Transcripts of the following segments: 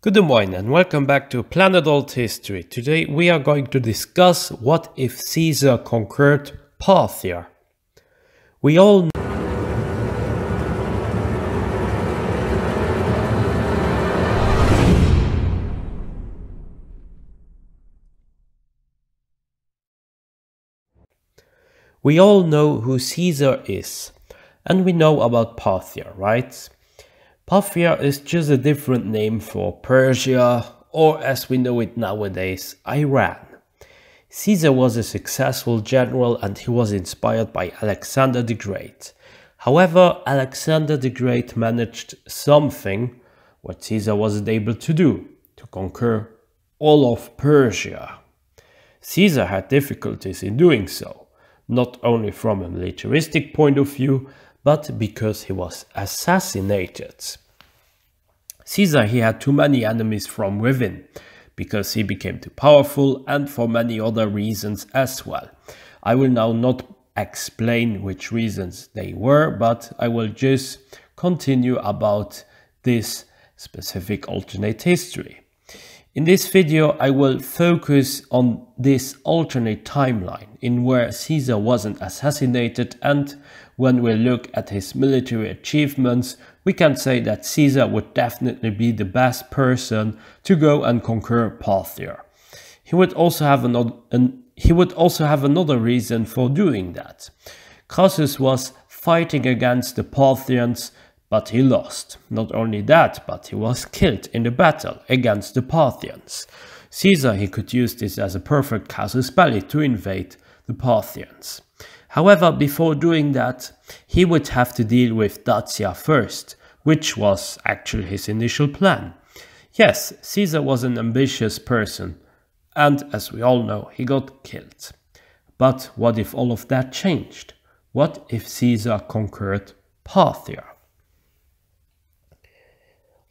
Good morning and welcome back to Planet Alt History. Today we are going to discuss what if Caesar conquered Parthia. We all We all know who Caesar is, and we know about Parthia, right? Parthia is just a different name for Persia, or as we know it nowadays, Iran. Caesar was a successful general and he was inspired by Alexander the Great. However, Alexander the Great managed something what Caesar wasn't able to do, to conquer all of Persia. Caesar had difficulties in doing so, not only from a militaristic point of view, but because he was assassinated. Caesar he had too many enemies from within, because he became too powerful and for many other reasons as well. I will now not explain which reasons they were, but I will just continue about this specific alternate history. In this video, I will focus on this alternate timeline in where Caesar wasn't assassinated and when we look at his military achievements, we can say that Caesar would definitely be the best person to go and conquer Parthia. He would also have another, an, he would also have another reason for doing that. Crassus was fighting against the Parthians but he lost. Not only that, but he was killed in the battle against the Parthians. Caesar he could use this as a perfect casus belli to invade the Parthians. However, before doing that, he would have to deal with Dacia first, which was actually his initial plan. Yes, Caesar was an ambitious person, and as we all know, he got killed. But what if all of that changed? What if Caesar conquered Parthia?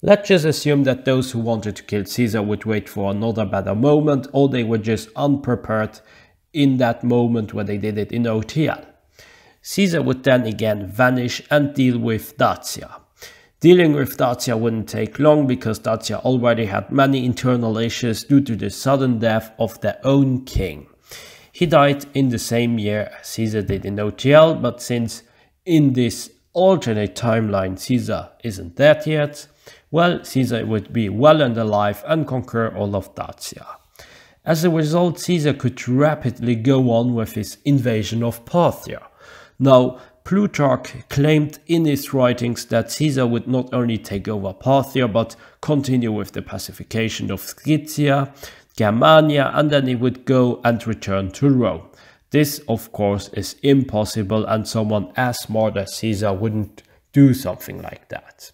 Let's just assume that those who wanted to kill Caesar would wait for another better moment or they were just unprepared in that moment when they did it in OTL. Caesar would then again vanish and deal with Dacia. Dealing with Dacia wouldn't take long because Dacia already had many internal issues due to the sudden death of their own king. He died in the same year as Caesar did in OTL, but since in this alternate timeline Caesar isn't dead yet, well, Caesar would be well and alive and conquer all of Dacia. As a result, Caesar could rapidly go on with his invasion of Parthia. Now, Plutarch claimed in his writings that Caesar would not only take over Parthia but continue with the pacification of Scythia, Germania, and then he would go and return to Rome. This, of course, is impossible, and someone as smart as Caesar wouldn't do something like that.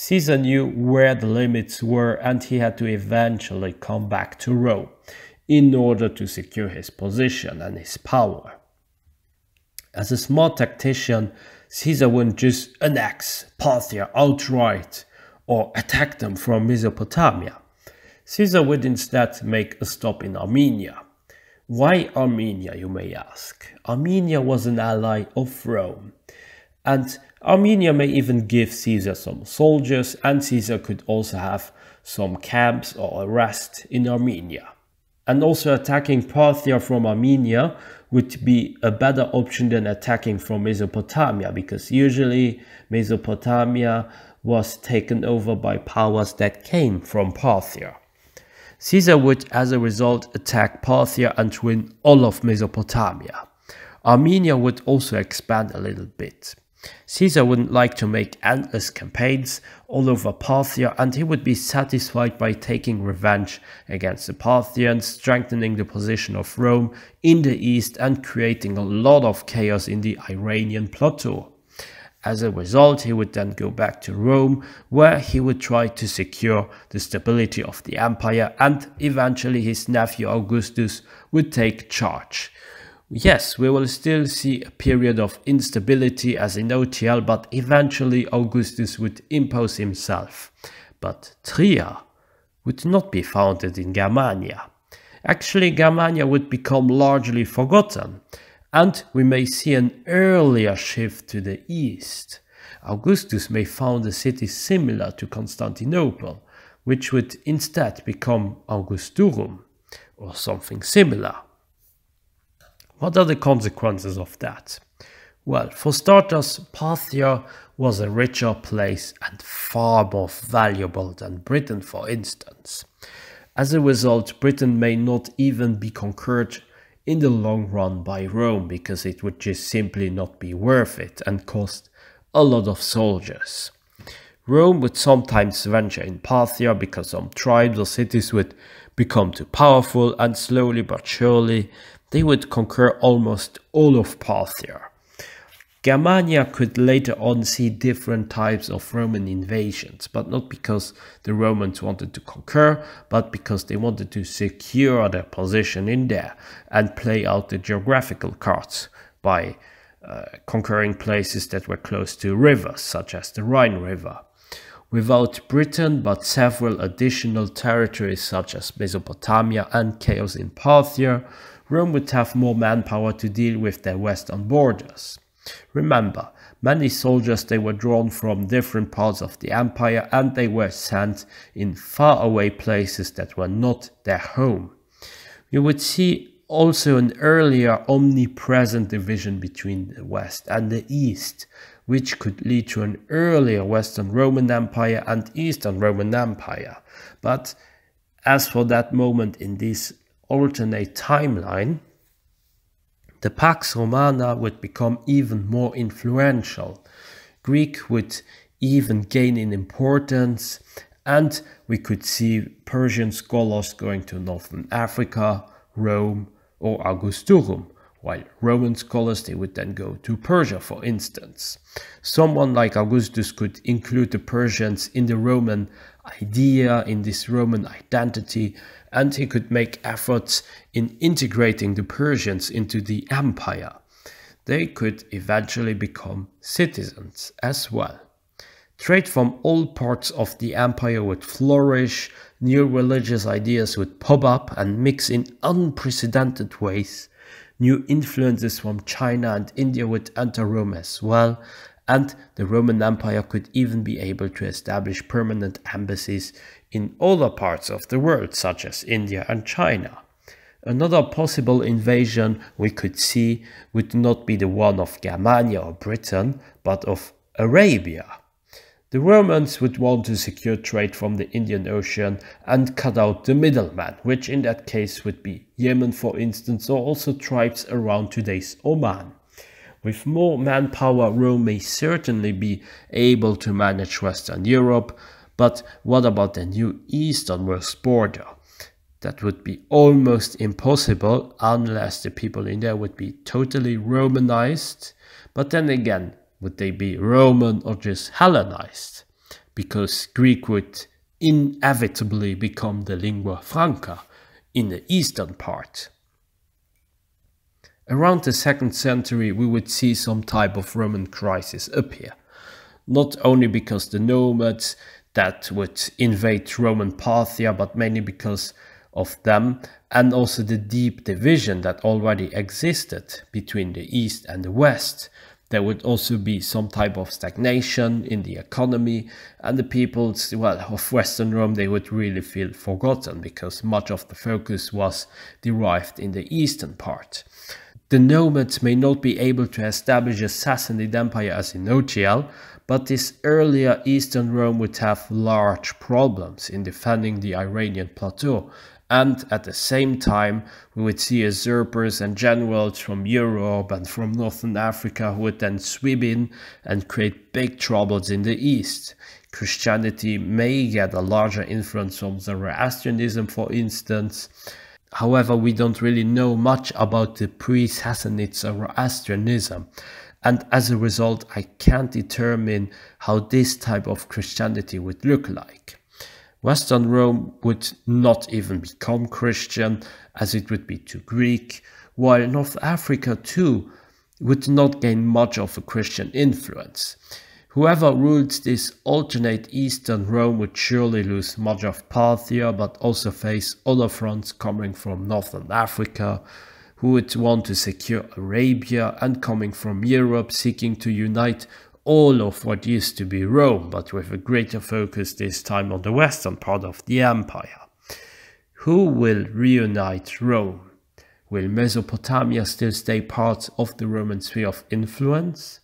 Caesar knew where the limits were and he had to eventually come back to Rome in order to secure his position and his power. As a smart tactician, Caesar wouldn't just annex Parthia outright or attack them from Mesopotamia. Caesar would instead make a stop in Armenia. Why Armenia, you may ask? Armenia was an ally of Rome, and Armenia may even give Caesar some soldiers, and Caesar could also have some camps or a rest in Armenia. And also attacking Parthia from Armenia would be a better option than attacking from Mesopotamia, because usually Mesopotamia was taken over by powers that came from Parthia. Caesar would, as a result, attack Parthia and win all of Mesopotamia. Armenia would also expand a little bit. Caesar wouldn't like to make endless campaigns all over Parthia and he would be satisfied by taking revenge against the Parthians, strengthening the position of Rome in the east and creating a lot of chaos in the Iranian plateau. As a result, he would then go back to Rome, where he would try to secure the stability of the empire, and eventually his nephew Augustus would take charge. Yes, we will still see a period of instability as in OTL, but eventually Augustus would impose himself. But Trier would not be founded in Germania. Actually, Germania would become largely forgotten, and we may see an earlier shift to the east. Augustus may found a city similar to Constantinople, which would instead become Augusturum or something similar. What are the consequences of that? Well, for starters, Parthia was a richer place and far more valuable than Britain, for instance. As a result, Britain may not even be conquered in the long run by Rome because it would just simply not be worth it and cost a lot of soldiers. Rome would sometimes venture in Parthia because some tribes or cities would become too powerful and slowly but surely they would conquer almost all of Parthia. Germania could later on see different types of Roman invasions, but not because the Romans wanted to conquer, but because they wanted to secure their position in there and play out the geographical cards by uh, conquering places that were close to rivers, such as the Rhine River. Without Britain, but several additional territories such as Mesopotamia and Chaos in Parthia, Rome would have more manpower to deal with their western borders. Remember, many soldiers they were drawn from different parts of the empire and they were sent in faraway places that were not their home. You would see also an earlier omnipresent division between the west and the east, which could lead to an earlier Western Roman Empire and Eastern Roman Empire. But as for that moment in this alternate timeline, the Pax Romana would become even more influential. Greek would even gain in importance, and we could see Persian scholars going to Northern Africa, Rome, or Augusturum, while Roman scholars they would then go to Persia, for instance. Someone like Augustus could include the Persians in the Roman idea, in this Roman identity, and he could make efforts in integrating the Persians into the empire. They could eventually become citizens as well. Trade from all parts of the empire would flourish, new religious ideas would pop up and mix in unprecedented ways, new influences from China and India would enter Rome as well, and the Roman Empire could even be able to establish permanent embassies in other parts of the world, such as India and China. Another possible invasion we could see would not be the one of Germania or Britain, but of Arabia. The Romans would want to secure trade from the Indian Ocean and cut out the middleman, which in that case would be Yemen for instance, or also tribes around today's Oman. With more manpower, Rome may certainly be able to manage Western Europe, but what about the new easternmost border? That would be almost impossible unless the people in there would be totally Romanized. But then again, would they be Roman or just Hellenized? Because Greek would inevitably become the lingua franca in the eastern part. Around the second century, we would see some type of Roman crisis appear. Not only because the nomads that would invade Roman Parthia, but mainly because of them and also the deep division that already existed between the East and the West. There would also be some type of stagnation in the economy, and the peoples well, of Western Rome they would really feel forgotten because much of the focus was derived in the eastern part. The nomads may not be able to establish a Sassanid empire as in OTL, but this earlier Eastern Rome would have large problems in defending the Iranian plateau, and at the same time we would see usurpers and generals from Europe and from Northern Africa who would then sweep in and create big troubles in the East. Christianity may get a larger influence from Zoroastrianism, for instance, However, we don't really know much about the pre-Sassanid Zoroastrianism, and as a result, I can't determine how this type of Christianity would look like. Western Rome would not even become Christian, as it would be too Greek, while North Africa too would not gain much of a Christian influence. Whoever ruled this alternate eastern Rome would surely lose much of Parthia, but also face other fronts coming from northern Africa, who would want to secure Arabia, and coming from Europe seeking to unite all of what used to be Rome, but with a greater focus this time on the western part of the empire. Who will reunite Rome? Will Mesopotamia still stay part of the Roman sphere of influence?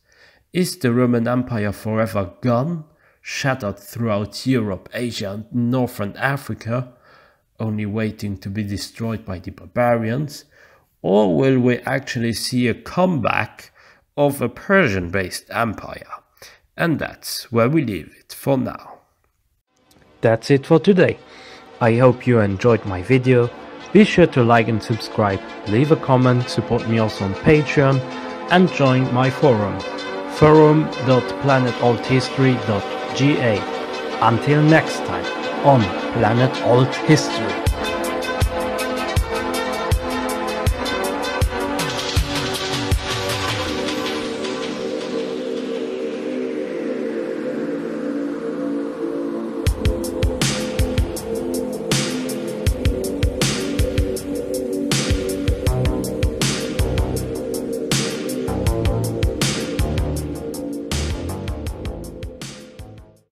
Is the Roman Empire forever gone, shattered throughout Europe, Asia, and northern Africa, only waiting to be destroyed by the barbarians? Or will we actually see a comeback of a Persian based empire? And that's where we leave it for now. That's it for today. I hope you enjoyed my video. Be sure to like and subscribe, leave a comment, support me also on Patreon, and join my forum forum.planetalthistory.ga. Until next time on Planet Alt History.